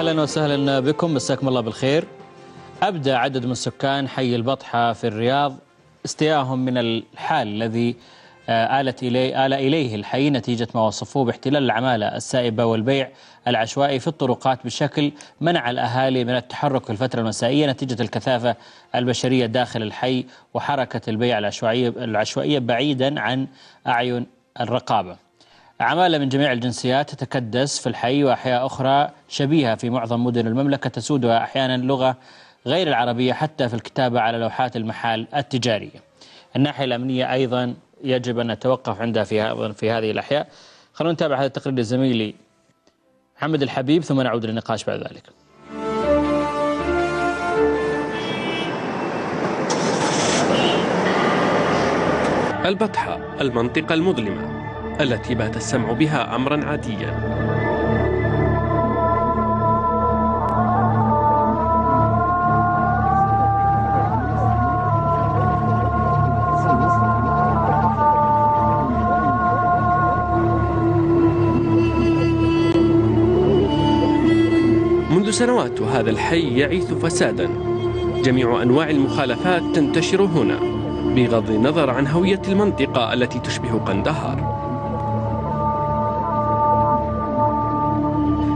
أهلا وسهلا بكم مساكم الله بالخير. ابدى عدد من سكان حي البطحة في الرياض استياءهم من الحال الذي آه، آلت إليه آل إليه الحي نتيجة ما وصفوه باحتلال العمالة السائبة والبيع العشوائي في الطرقات بشكل منع الأهالي من التحرك في الفترة المسائية نتيجة الكثافة البشرية داخل الحي وحركة البيع العشوائية العشوائية بعيدا عن أعين الرقابة. عمالة من جميع الجنسيات تتكدس في الحي وأحياء أخرى شبيهة في معظم مدن المملكة تسودها أحيانا لغة غير العربية حتى في الكتابة على لوحات المحال التجارية. الناحية الأمنية أيضا يجب أن نتوقف عندها في, في هذه الأحياء. خلونا نتابع هذا التقرير لزميلي محمد الحبيب ثم نعود للنقاش بعد ذلك. البطحة المنطقة المظلمة. التي بات السمع بها أمرا عاديا. منذ سنوات هذا الحي يعيث فسادا. جميع أنواع المخالفات تنتشر هنا بغض النظر عن هوية المنطقة التي تشبه قندهار.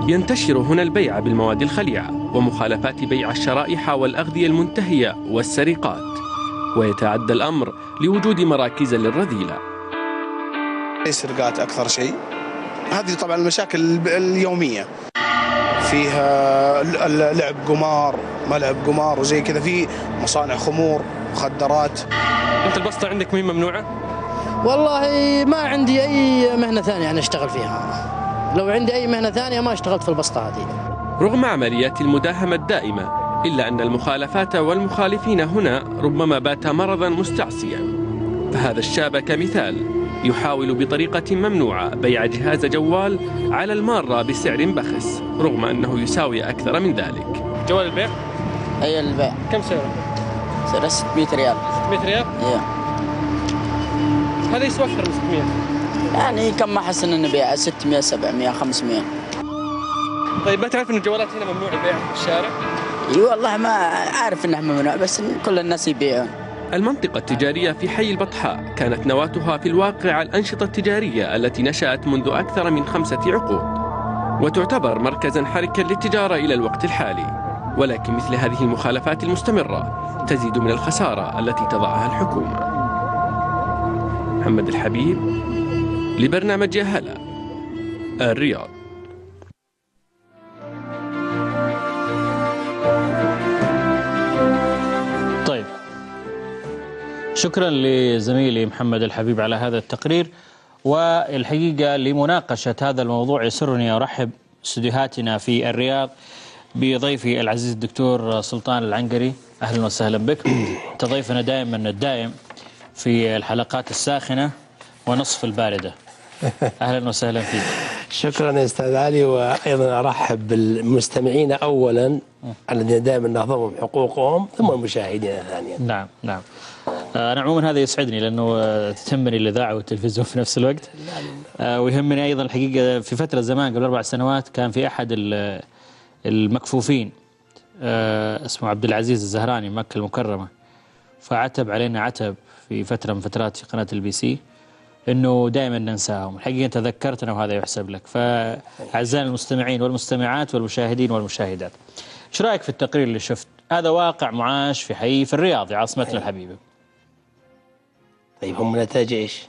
ينتشر هنا البيع بالمواد الخليعة ومخالفات بيع الشرائح والأغذية المنتهية والسرقات. ويتعدى الأمر لوجود مراكز للرذيلة. سرقات أكثر شيء. هذه طبعا المشاكل اليومية. فيها لعب قمار ملعب قمار وزي كذا. في مصانع خمور مخدرات. أنت البسطة عندك مين ممنوعة؟ والله ما عندي أي مهنة ثانية أنا أشتغل فيها. لو عندي أي مهنة ثانية ما اشتغلت في البسطة هذه. رغم عمليات المداهمة الدائمة إلا أن المخالفات والمخالفين هنا ربما بات مرضا مستعصيا. فهذا الشاب كمثال يحاول بطريقة ممنوعة بيع جهاز جوال على المارة بسعر بخس رغم أنه يساوي أكثر من ذلك. جوال البيع؟ أي البيع. كم سعره؟ سعره 600 ريال. 600 ريال؟ إيه. هذا يسوى أكثر من 600 يعني كم ما حسن أن نبيع 600 700 500 طيب ما تعرف أن الجوالات هنا ممنوع البيع في الشارع؟ إي والله ما عارف إنها ممنوع بس كل الناس يبيعون. المنطقة التجارية في حي البطحاء كانت نواتها في الواقع الأنشطة التجارية التي نشأت منذ أكثر من خمسة عقود وتعتبر مركزا حركا للتجارة إلى الوقت الحالي. ولكن مثل هذه المخالفات المستمرة تزيد من الخسارة التي تضعها الحكومة. محمد الحبيب لبرنامج هلا الرياض. طيب. شكرا لزميلي محمد الحبيب على هذا التقرير والحقيقة لمناقشة هذا الموضوع يسرني أرحب استديوهاتنا في الرياض بضيفي العزيز الدكتور سلطان العنقري. أهلا وسهلا بك. تضيفنا دائما الدائم في الحلقات الساخنة ونصف الباردة. أهلا وسهلا فيك. شكرا يا أستاذ علي وأيضا أرحب بالمستمعين اولا الذين دائما نهضمهم حقوقهم ثم المشاهدين ثانيا. نعم نعم. آه، أنا عموما هذا يسعدني لأنه آه، تهمني الإذاعة والتلفزيون في نفس الوقت. آه، ويهمني أيضا الحقيقة في فترة زمان قبل أربع سنوات كان في ال- المكفوفين اسمه عبد العزيز الزهراني مكة المكرمة. فعتب علينا عتب في فترة من فترات في قناة البي سي. إنه دائما ننساهم. الحقيقة تذكرتنا وهذا يحسب لك. فأعزائي المستمعين والمستمعات والمشاهدين والمشاهدات إيش رأيك في التقرير اللي شفت؟ هذا واقع معاش في حي في الرياض عاصمتنا الحبيبة. طيب هم نتاج إيش؟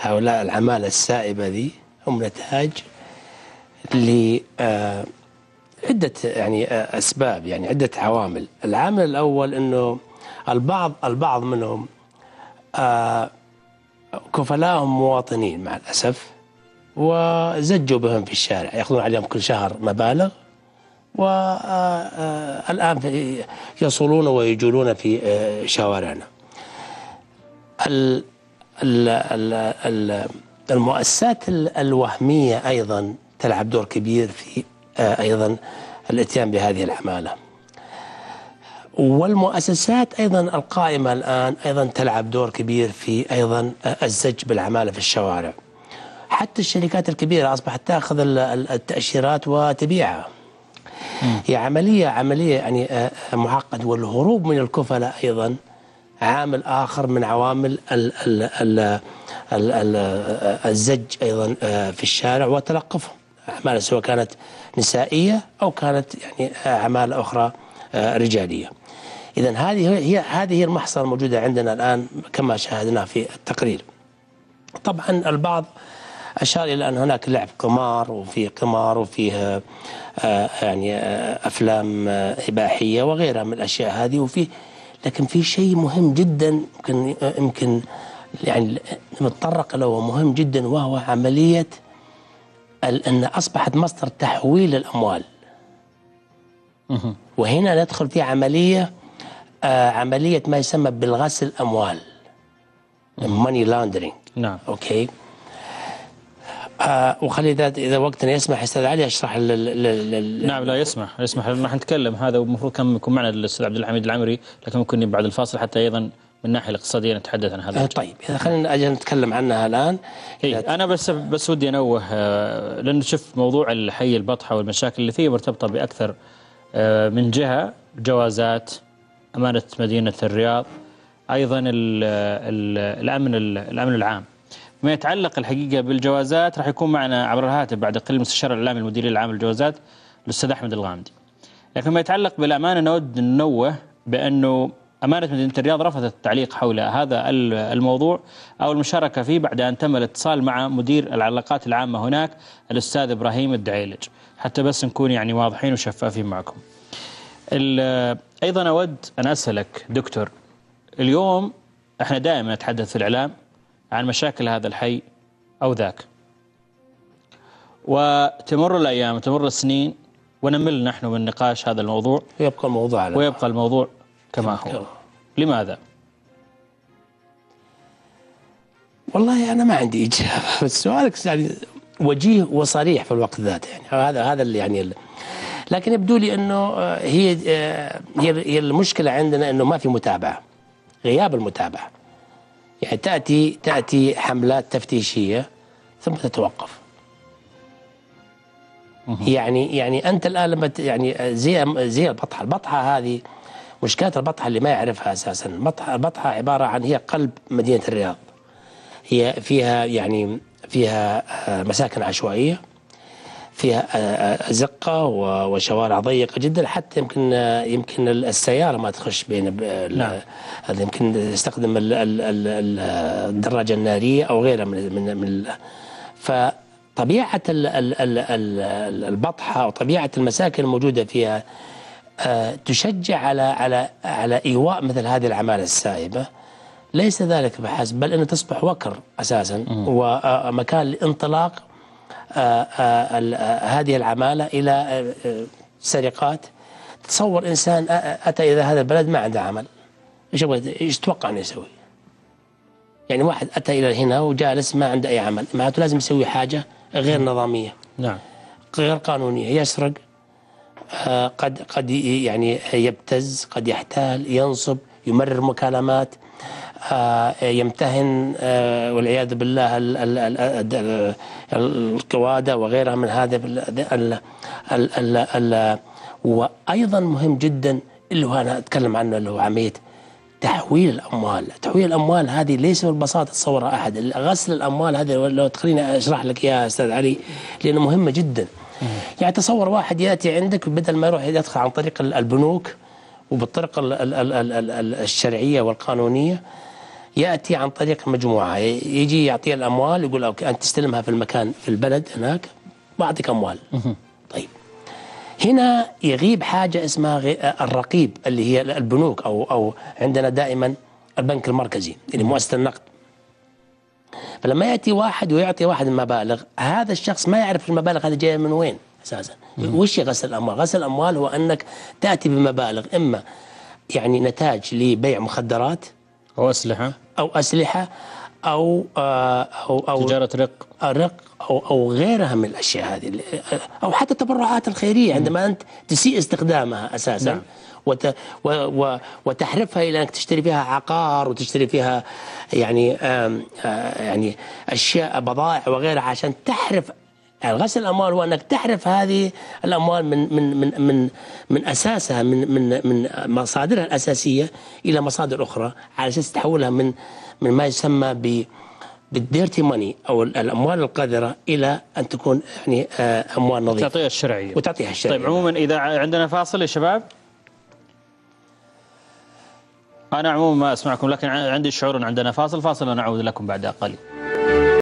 هؤلاء العمالة السائبة ذي هم نتاج ل آه، عدة يعني آه، أسباب يعني عدة عوامل. العامل الأول أنه البعض البعض منهم آه، كفلاهم مواطنين مع الأسف وزجوا بهم في الشارع يأخذون عليهم كل شهر مبالغ والآن يصولون ويجولون في آه، شوارعنا ال- ال- ال- ال- المؤسسات ال- الوهمية أيضا تلعب دور كبير في آه، أيضا الإتيان بهذه العمالة والمؤسسات أيضا القائمة الآن أيضا تلعب دور كبير في أيضا آه، الزج بالعمالة في الشوارع. حتى الشركات الكبيرة أصبحت تأخذ ال- ال- التأشيرات وتبيعها. هي عملية عملية يعني آه، معقد والهروب من الكفله أيضا عامل آخر من عوامل ال ال ال ال ال الزج أيضا آه، في الشارع وتلقفهم اعمال سواء كانت نسائية أو كانت يعني أعمال أخرى آه، رجالية. اذا هذه هي هذه هي المحصله الموجودة عندنا الآن كما شاهدنا في التقرير. طبعا البعض أشار إلى أن هناك لعب قمار وفي قمار وفيه آه، يعني آه، أفلام آه، إباحية وغيرها من الأشياء هذه وفي لكن في شيء مهم جدا يمكن يمكن يعني نتطرق له ومهم جدا وهو عملية ال- أن أصبحت مصدر تحويل الأموال. وهنا ندخل في عملية آه، عملية ما يسمى بالغسل اموال. money laundering نعم. okay. آه وخلي اذا وقتنا يسمح أستاذ علي أشرح ال ال نعم لا يسمح يسمح. راح نتكلم. هذا والمفروض كان يكون معنا الأستاذ عبد الحميد العمري لكن ممكن بعد الفاصل حتى أيضا من الناحيه الاقتصادية نتحدث عن هذا آه طيب. إذا خلينا أجل نتكلم عنها الآن. إيه أنا بس بس ودي أنوه آه، لأنه شوف موضوع الحي البطحة والمشاكل اللي فيه مرتبطة بأكثر آه، من جهة جوازات أمانة مدينة الرياض أيضا ال ال الأمن الأمن العام. ما يتعلق الحقيقة بالجوازات راح يكون معنا عبر الهاتف بعد قليل المستشار الاعلامي المدير العام للجوازات الأستاذ أحمد الغامدي. لكن ما يتعلق بالأمانة نود ننوه بأنه أمانة مدينة الرياض رفضت التعليق حول هذا ال- الموضوع أو المشاركة فيه بعد أن تم الاتصال مع مدير العلاقات العامة هناك الأستاذ إبراهيم الدعيلج. حتى بس نكون يعني واضحين وشفافين معكم. أيضا أود أن أسألك دكتور اليوم إحنا دائما نتحدث في الإعلام عن مشاكل هذا الحي أو ذاك. وتمر الأيام وتمر السنين ونمل نحن من نقاش هذا الموضوع يبقى الموضوع على ويبقى الموضوع كما هو. لماذا؟ والله أنا ما عندي إجابة بس سؤالك يعني وجيه وصريح في الوقت ذاته يعني هذا هذا اللي يعني لكن يبدو لي إنه آه، هي آه، هي هي المشكلة عندنا إنه ما في متابعة غياب المتابعة. يعني تأتي تأتي حملات تفتيشية ثم تتوقف. يعني يعني أنت الآن لما يعني زي زي البطحة، البطحة هذه مشكلة البطحة اللي ما يعرفها أساسا، البطحة البطحة عبارة عن هي قلب مدينة الرياض. هي فيها يعني فيها آه، مساكن عشوائية. فيها أزقة و- وشوارع ضيقة جدا حتى يمكن يمكن السيارة ما تخش بين نعم. هذا يمكن تستخدم ال- ال- ال- ال- الدراجة النارية أو غيرها من من من ال- فطبيعه ال- ال- ال- ال- البطحة وطبيعه المساكن الموجودة فيها آه، تشجع على على على إيواء مثل هذه الأعمال السائبة ليس ذلك فحسب بل انها تصبح وكر أساسا ومكان آه، ال- آه، هذه العمالة إلى آه، آه، سرقات. تصور إنسان آه، آه، أتى إلى هذا البلد ما عنده عمل. إيش يبغى إيش تتوقع إنه يسوي؟ يعني واحد أتى إلى هنا وجالس ما عنده أي عمل معناته لازم يسوي حاجة غير نظامية. نعم. غير قانونية. يسرق آه، قد قد يعني يبتز قد يحتال ينصب يمرر مكالمات. آه، يمتهن آه، والعياذ بالله ال- ال- ال- ال- القواده وغيرها من هذا ال- ال- ال- وأيضا مهم جدا اللي هو أنا اتكلم عنه اللي هو عمليه تحويل الاموال، تحويل الاموال هذه ليس بالبساطه تصورها احد، غسل الاموال هذه لو تخليني اشرح لك اياها أستاذ علي لأنه مهمه جدا. يعني تصور واحد ياتي عندك بدل ما يروح يدخل عن طريق ال- البنوك وبالطرق ال- ال- ال- ال- ال- ال- الشرعيه والقانونيه يأتي عن طريق مجموعة. يجي يعطيه الأموال يقول أوكي أنت تستلمها في المكان في البلد هناك واعطيك أموال. طيب. هنا يغيب حاجة اسمها الرقيب اللي هي البنوك أو أو عندنا دائما البنك المركزي اللي مؤسسة النقد. فلما يأتي واحد ويعطي واحد المبالغ هذا الشخص ما يعرف المبالغ هذه جاية من وين أساسا. وش غسل الأموال؟ غسل الأموال هو أنك تأتي بمبالغ إما يعني نتاج لبيع مخدرات أو أسلحة. أو أسلحة أو آه، أو أو تجارة رق الرق أو أو غيرها من الأشياء هذه أو حتى التبرعات الخيرية عندما أنت تسيء استخدامها أساسا نعم. وت و و وتحرفها إلى أنك تشتري فيها عقار وتشتري فيها يعني آم آه يعني أشياء بضائع وغيرها عشان تحرف يعني غسل الأموال هو أنك تحرف هذه الأموال من من من من من أساسها من من من مصادرها الأساسية إلى مصادر أخرى على أساس تحولها من من ما يسمى ب بالديرتي ماني أو الأموال القذرة إلى أن تكون يعني آه، أموال نظيفة. تعطيها الشرعية. وتعطيها الشرعية. طيب عموما إذا عندنا فاصل يا شباب. أنا عموما ما أسمعكم لكن عندي شعور إن عندنا فاصل فاصل ونعود لكم بعد قليل.